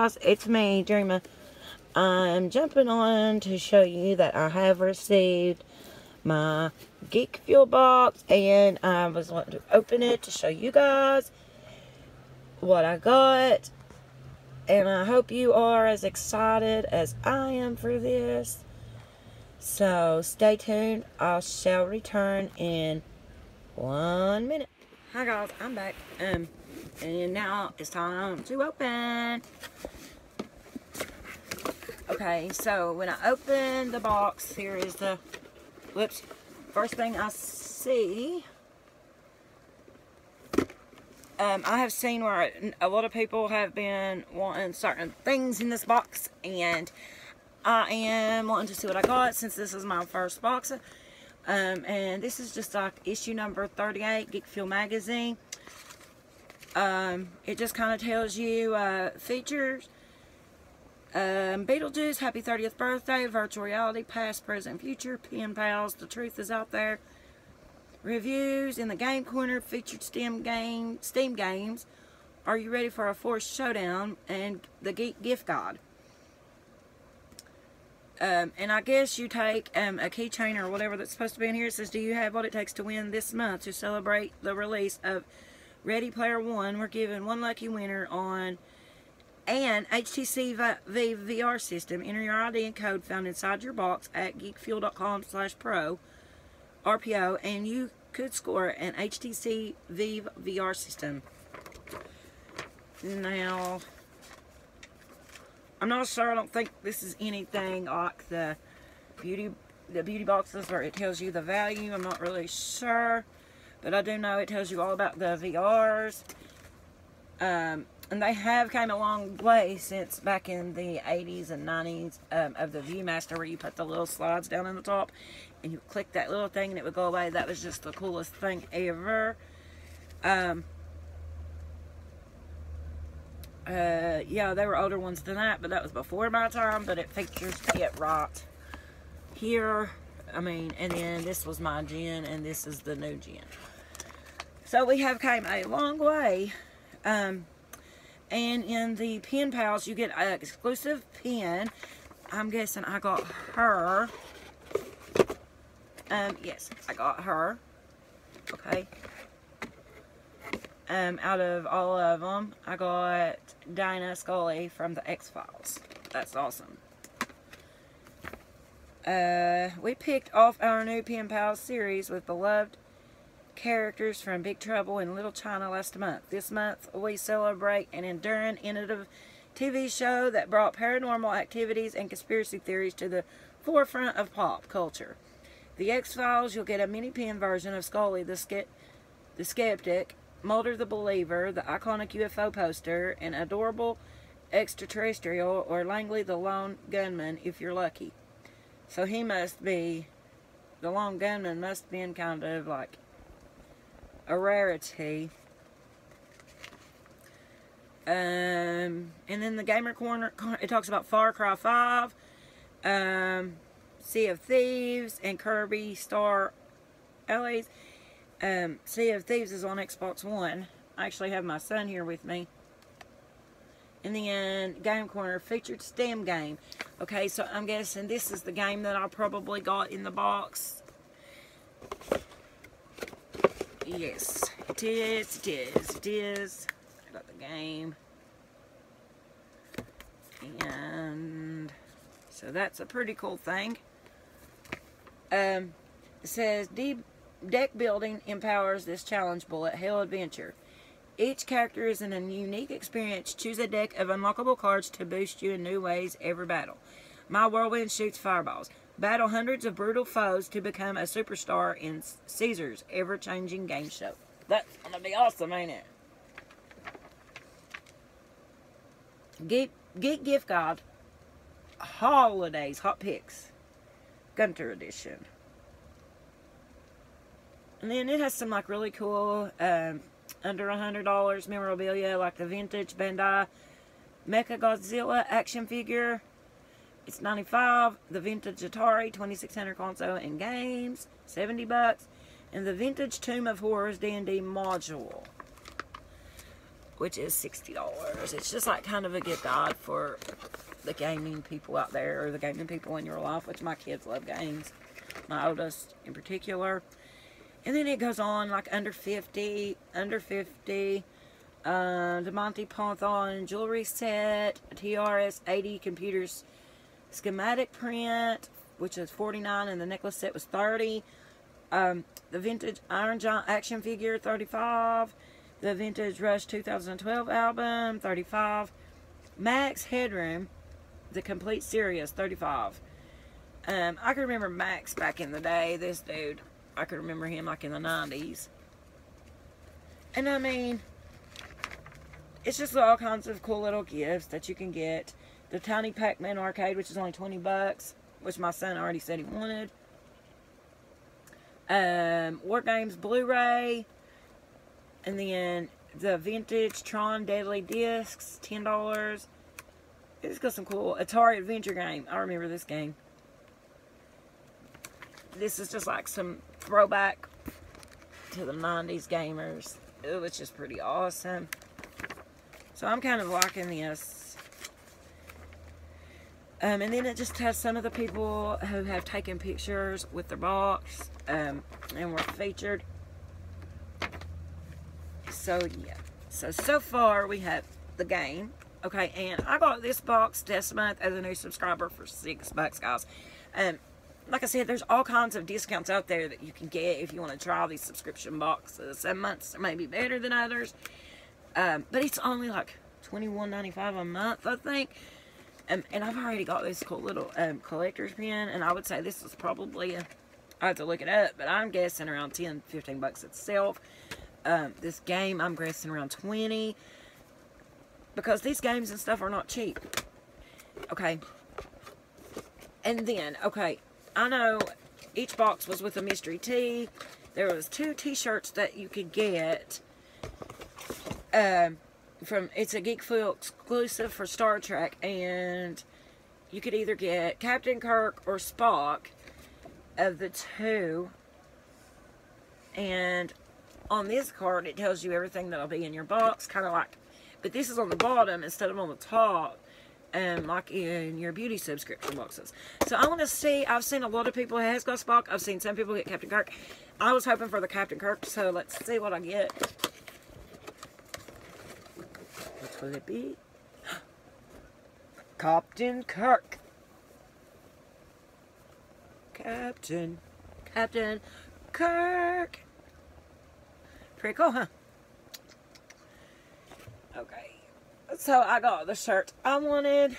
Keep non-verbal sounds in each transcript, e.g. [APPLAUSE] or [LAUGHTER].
guys, it's me, Dreama. I'm jumping on to show you that I have received my Geek Fuel box and I was wanting to open it to show you guys what I got. And I hope you are as excited as I am for this. So stay tuned. I shall return in one minute. Hi guys, I'm back. Um, and now it's time to open. Okay, so when I open the box, here is the, whoops, first thing I see. Um, I have seen where a lot of people have been wanting certain things in this box, and I am wanting to see what I got since this is my first box. Um, and this is just like issue number 38, Geek Fuel Magazine. Um, it just kind of tells you uh, features. Um, Beetlejuice, happy 30th birthday, virtual reality, past, present, future, pen pals, the truth is out there. Reviews in the game corner, featured Steam game, Steam games. Are you ready for a forced showdown? And the Geek Gift God. Um, and I guess you take um, a keychain or whatever that's supposed to be in here. It says, do you have what it takes to win this month to celebrate the release of Ready Player One? We're giving one lucky winner on an HTC VR system. Enter your ID and code found inside your box at geekfuel.com slash pro RPO and you could score an HTC Vive VR system. Now, I'm not sure. I don't think this is anything like the beauty the beauty boxes where it tells you the value. I'm not really sure. But I do know it tells you all about the VRs. Um, and they have came a long way since back in the 80s and 90s um, of the Viewmaster where you put the little slides down in the top and you click that little thing and it would go away. That was just the coolest thing ever. Um, uh, yeah, they were older ones than that, but that was before my time, but it features it right here. I mean, and then this was my gen, and this is the new gen. So we have came a long way. Um, and in the pen pals, you get an exclusive pen. I'm guessing I got her. Um, yes, I got her. Okay um, out of all of them, I got Dana Scully from the X-Files. That's awesome. Uh, we picked off our new Pen Pals series with beloved characters from Big Trouble in Little China last month. This month, we celebrate an enduring, innovative TV show that brought paranormal activities and conspiracy theories to the forefront of pop culture. The X-Files, you'll get a mini-pin version of Scully the, Ske the Skeptic Mulder the Believer, the iconic UFO poster, an adorable extraterrestrial, or Langley the Lone Gunman if you're lucky. So he must be, the Lone Gunman must have been kind of like a rarity. Um, and then the Gamer Corner, it talks about Far Cry 5, um, Sea of Thieves, and Kirby Star Allies. Um, sea of Thieves is on Xbox One. I actually have my son here with me. And then Game Corner featured Steam game. Okay, so I'm guessing this is the game that I probably got in the box. Yes, it is, it is, it is. I got the game. And so that's a pretty cool thing. Um, it says, Deck building empowers this challenge bullet hell adventure. Each character is in a unique experience. Choose a deck of unlockable cards to boost you in new ways every battle. My whirlwind shoots fireballs. Battle hundreds of brutal foes to become a superstar in Caesar's ever-changing game show. That's going to be awesome, ain't it? Geek, Geek Gift God Holidays Hot Picks Gunter Edition. And then it has some like really cool um, under a hundred dollars memorabilia like the vintage Bandai Mecha Godzilla action figure. It's 95. The vintage Atari 2600 console and games 70 bucks. And the vintage Tomb of Horrors D&D module. which is $60. It's just like kind of a gift guide for the gaming people out there or the gaming people in your life, which my kids love games. My oldest in particular. And then it goes on like under 50, under 50, uh, the Monty Python jewelry set, TRS 80 computers schematic print, which is 49 and the necklace set was 30. Um, the vintage Iron Giant action figure, 35. The vintage Rush 2012 album, 35. Max Headroom, the complete series, 35. Um, I can remember Max back in the day. This dude, I can remember him like in the 90s. And I mean, it's just all kinds of cool little gifts that you can get. The Tiny Pac-Man arcade, which is only 20 bucks, which my son already said he wanted. Um, War Games Blu-ray. And then the vintage Tron Deadly Discs, $10. It's got some cool Atari Adventure game. I remember this game. This is just like some throwback to the 90s gamers. It was just pretty awesome. So I'm kind of liking this. Um, and then it just has some of the people who have taken pictures with their box um, and were featured. So yeah. So, so far we have the game. Okay, and I bought this box this month as a new subscriber for six bucks, guys. Um, like I said, there's all kinds of discounts out there that you can get if you want to try these subscription boxes. Some months may be better than others. Um, but it's only like $21.95 a month, I think. Um, and I've already got this cool little um, collector's pin, and I would say this is probably, a, I have to look it up, but I'm guessing around 10 15 bucks itself. Um, this game, I'm guessing around 20 because these games and stuff are not cheap. Okay. And then, okay, I know each box was with a mystery tee. There was two t-shirts that you could get. Um, from it's a Geek Fuel exclusive for Star Trek, and you could either get Captain Kirk or Spock of the two. And on this card, it tells you everything that'll be in your box, kind of like, but this is on the bottom instead of on the top, and like in your beauty subscription boxes. So I want to see, I've seen a lot of people has got Spock, I've seen some people get Captain Kirk. I was hoping for the Captain Kirk, so let's see what I get. Be? [GASPS] Captain Kirk. Captain, Captain Kirk. Pretty cool, huh? Okay. So I got the shirt I wanted.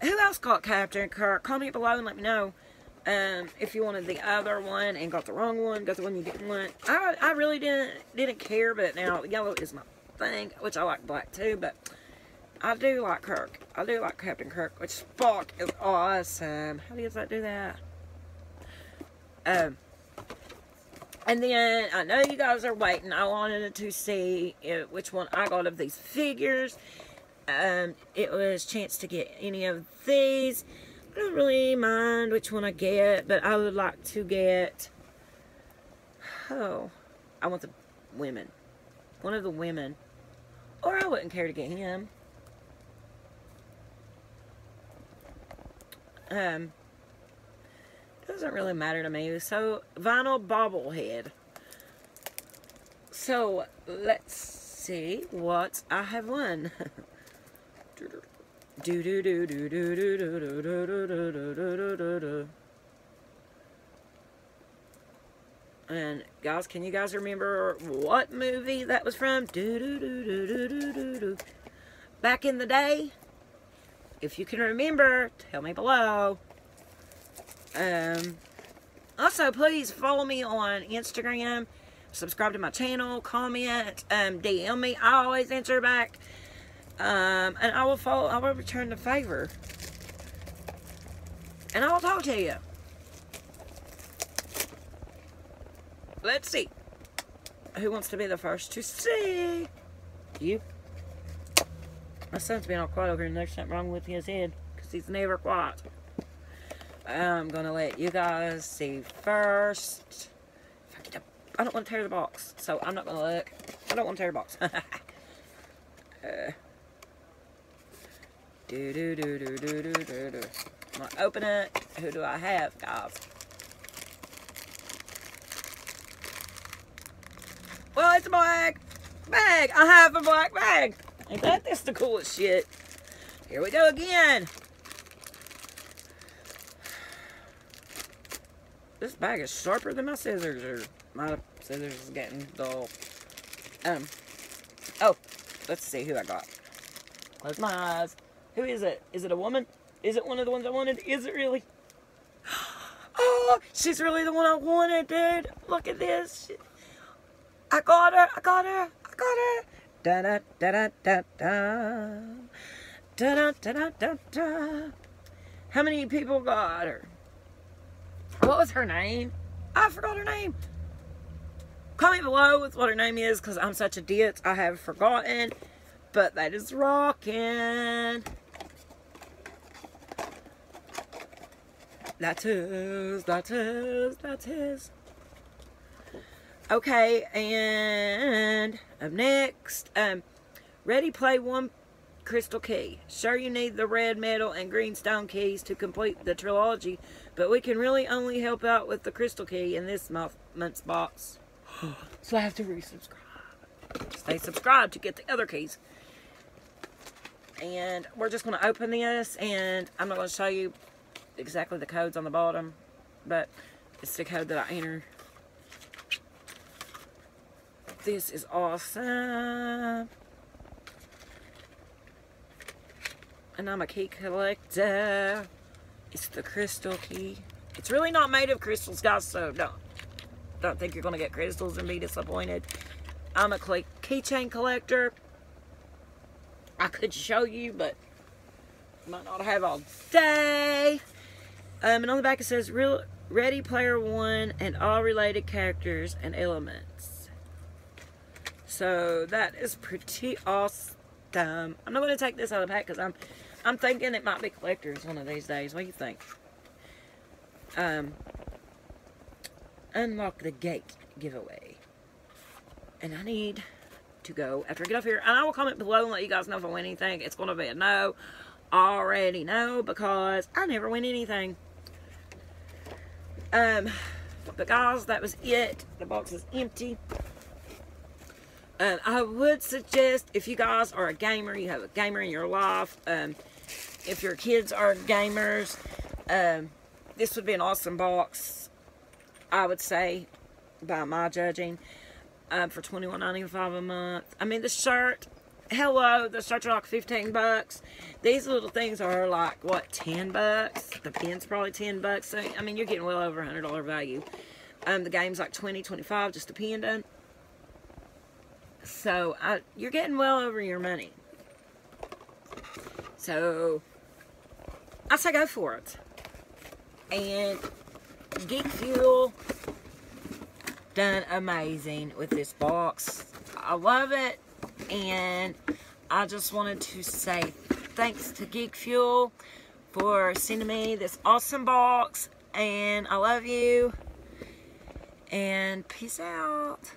Who else got Captain Kirk? Comment below and let me know. Um, if you wanted the other one and got the wrong one, got the one you didn't want. I, I really didn't didn't care, but now yellow is my thing, which I like black too, but I do like Kirk. I do like Captain Kirk, which Spock is awesome. How does that do that? Um, and then I know you guys are waiting. I wanted to see which one I got of these figures. Um, it was chance to get any of these. I don't really mind which one I get, but I would like to get. Oh, I want the women. One of the women. Or I wouldn't care to get him. Um, doesn't really matter to me. So, vinyl bobblehead. So, let's see what I have won. do do do do do do do do do do do do do do And guys, can you guys remember what movie that was from? Do do do do do do do do. Back in the day, if you can remember, tell me below. Um, also, please follow me on Instagram. Subscribe to my channel. Comment. Um, DM me. I always answer back. Um, and I will follow. I will return the favor. And I will talk to you. Let's see. Who wants to be the first to see? You? My son's being all quiet over here and there's something wrong with his head. Because he's never quiet. I'm going to let you guys see first. I don't want to tear the box. So I'm not going to look. I don't want to tear a box. [LAUGHS] uh, do do do do do do do do. I'm gonna open it. Who do I have, guys? Well, it's a black bag. I have a black bag. Ain't that this the coolest shit? Here we go again. This bag is sharper than my scissors, or my scissors is getting dull. Um, oh, let's see who I got. Close my eyes. Who is it? Is it a woman? Is it one of the ones I wanted? Is it really? [GASPS] Oh, she's really the one I wanted, dude. Look at this. I got her. I got her. I got her. Da da da da da da. Da da da da da da. How many people got her? What was her name? I forgot her name. Comment below with what her name is because I'm such a ditz. I have forgotten. But that is rocking. That's his. That's his. That's his. Okay, and up next, um, Ready Play One Crystal Key. Sure, you need the red metal and green stone keys to complete the trilogy, but we can really only help out with the crystal key in this month, month's box. [GASPS] so I have to resubscribe. Stay subscribed to get the other keys. And we're just going to open this, and I'm not going to show you exactly the codes on the bottom, but it's the code that I enter. This is awesome. And I'm a key collector. It's the crystal key. It's really not made of crystals, guys, so don't, don't think you're going to get crystals and be disappointed. I'm a key keychain collector. I could show you, but might not have all day. Um, and on the back it says, Real, Ready Player One and all related characters and elements. So that is pretty awesome. I'm not going to take this out of the pack because I'm I'm thinking it might be collectors one of these days. What do you think? Um, unlock the gate giveaway. And I need to go after I get off here. And I will comment below and let you guys know if I win anything. It's going to be a no. Already no because I never win anything. Um, but guys, that was it. The box is empty. Um, I would suggest if you guys are a gamer, you have a gamer in your life, um, if your kids are gamers, um, this would be an awesome box, I would say, by my judging, um, for twenty one ninety five a month. I mean, the shirt, hello, the shirts are like 15 bucks. These little things are like, what, 10 bucks? The pen's probably 10 bucks. So, I mean, you're getting well over $100 value. Um, the game's like 20 25 just depending. So, I, you're getting well over your money. So, I say go for it. And Geek Fuel done amazing with this box. I love it. And I just wanted to say thanks to Geek Fuel for sending me this awesome box. And I love you. And peace out.